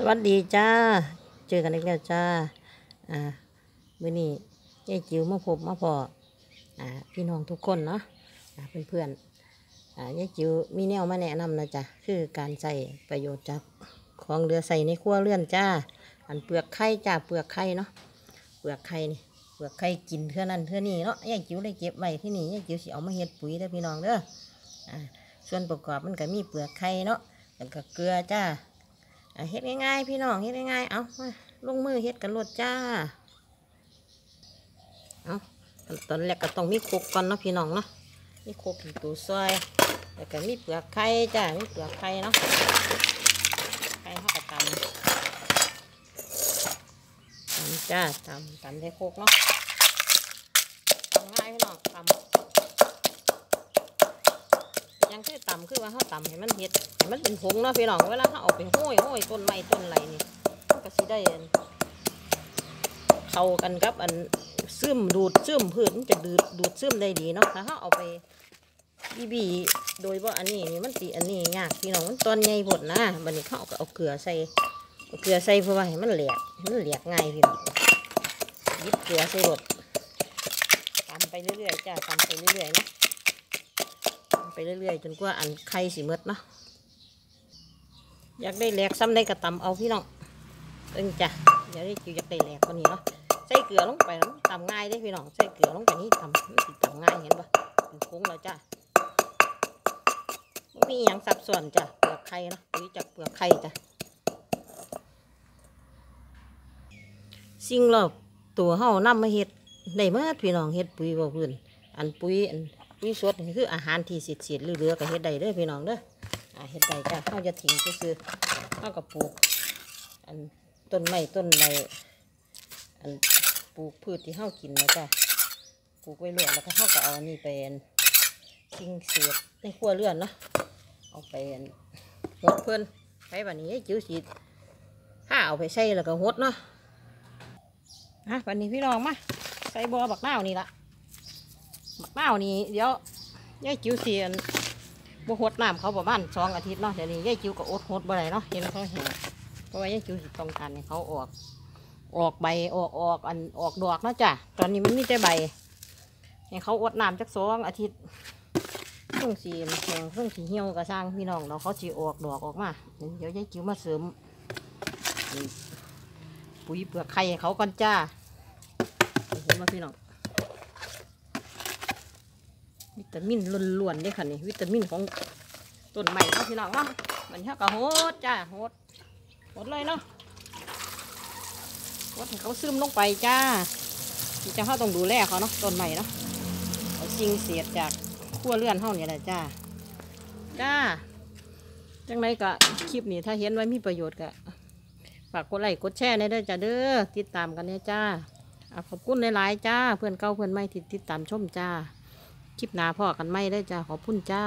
สวัสดีจ้า เจอกันอีกแล้วจ้า อ่ามื้อนี้ยายจิ๋วมาพบมาพออ่า พี่น้องทุกคนเนาะอ่าเพื่อนๆอ่ายายจิ๋วมีแนวมาแนะนำนะจ๊ะคือการใส่ประโยชน์จากของเรือใส่ในครัวเรือนจ้า อันเปลือกไข่จ้าเปลือกไข่เนาะเปลือกไข่นี่เปลือกไข่กินเท่านั้นเท่านี้เนาะยายจิ๋วเลยเก็บไว้ที่นี่ยายจิ๋วสิเอามาเฮ็ดปุ๋ยเด้อพี่น้องเด้ออ่าส่วนประกอบมันก็มีเปลือกไข่เนาะแล้วก็เกลือจ้า เฮ็ดง่ายๆ พี่น้องเฮ็ดง่ายๆ เอาลงมือเฮ็ดกันโลดจ้า เอาตันตอนแรกก็ต้องมีโคกก่อนเนาะพี่น้องเนาะ มีโคกเป็นตัวซอย แล้วก็มีเปลือกไข่จ้า มีเปลือกไข่เนาะ ไข่เขาก็ตำตำจ้าตำตำได้โคกเนาะตำง่ายพี่น้องตำ ยังคือต่ำคือว่าเขาต่ำให้มันเฮ็ดให้มันเป็นผงเนาะพี่น้องเวลาเขาเอาไปห้อยห้อยต้นไม้ต้นไรนี่ก็สิได้อันเข้ากันกับอันซึมดูดซึมพืชมันจะดูดดูดซึมได้ดีเนาะถ้าเขาเอาไปบีบีโดยว่าอันนี้นี่มันตีอันนี้ยากพี่น้องมันตอนใหญ่หมดนะบัดนี้เขาเอาก็เอาเกลือใส่เกลือใส่เพื่อให้มันแหลกให้มันแหลกง่ายพี่น้องยิบเกลือใส่รถตำไปเรื่อยๆจ้าตำไปเรื่อยๆนะ ไปเรื่อยๆ จนกว่าอันไข่สิหมดเนาะอยากได้แหลกซ้ำได้กระตำเอาพี่น้องเอิงจ้ะอยากได้จิวอยากได้แหลกกว่านี้เนาะใส่เกลือลงไปแล้วตำง่ายได้พี่น้องใส่เกลือลงไปนี่ตำมันสิตำง่ายเห็นปะเป็นโค้งแล้วจ้ะมีอย่างซับซ้อนจ้ะเปลือกไข่เนาะปุ๋ยจากเปลือกไข่จ้ะสิ่งรอบตัวเฮานำมาเฮ็ดได้เมื่อพี่น้องเฮ็ดปุ๋ยบ่พื้นอันปุ๋ยอัน ปุ๋ยสดนี่คืออาหารที่สิเสียดเหลือๆก็เฮ็ดได้เด้อพี่น้องเด้ออ่าเฮ็ดได้จ้ะเฮาจะทิ้งซื่อๆเฮาก็ปลูกอันต้นไม้ต้นใบอันปลูกพืชที่เฮากินนะจ้ะปลูกไว้รวดแล้วก็เฮาก็เอานนี้ไปอันทิ้งเศษในครัวเรือนเนาะเอาไปหดเพิ่อนไปบัดนี้จิ๋วสิถ้าเอาไปใส่แล้วก็หดเนาะอะบัดนี้พี่น้องมาใส่บัวบักนานี่ละ บักนาวนี่เดี๋ยวยายจิ๋วเสียนบหดน้ำเขาประมาณสองอาทิตย์เนาะเดี๋ยวนี้ยายจิ๋วก็อดหดบ่ได้เนาะเห็นเขาแห้งเพราะว่ายายจิ๋วสิต้องการให้เขาออก ออกใบออกออกอันออกดอกเนาะจ้ะตอนนี้มันมีแต่ใบให้เขาอดน้ำจักสองอาทิตย์ต้องสีแข็งต้องสีเหี่ยวกระช่างพี่น้องเนาเขาสีออกดอกออกมาเดี๋ยวยายจิ๋วมาเสริมปุ๋ยเปลือกไข่เขาก่อนจ้าเห็นไหมพี่น้อง วิตามินล้วนๆเด้ค่ะนี่วิตามินของต้นใหม่เนาะพี่น้องเนาะมันเท่ากับโฮดจ้าโฮดโฮดเลยเนาะโฮดเขาซึมลงไปจ้าที่จะเข้าต้องดูแลเขาเนาะต้นใหม่เนาะเอาสิ่งเสียดจากขั้วเลื่อนเท่านี่แหละจ้าจ้าจังไรก็คลิปนี้ถ้าเห็นไว้มีประโยชน์ก็ฝากกดไลค์กดแชร์ในเด้จ้าเด้อติดตามกันเนี่ยจ้าขอบคุณหลายๆจ้าเพื่อนเก่าเพื่อนใหม่ที่ติดตามชมจ้า คลิปหน้าพ่อกันไม่ได้จ้าขอบคุณจ้า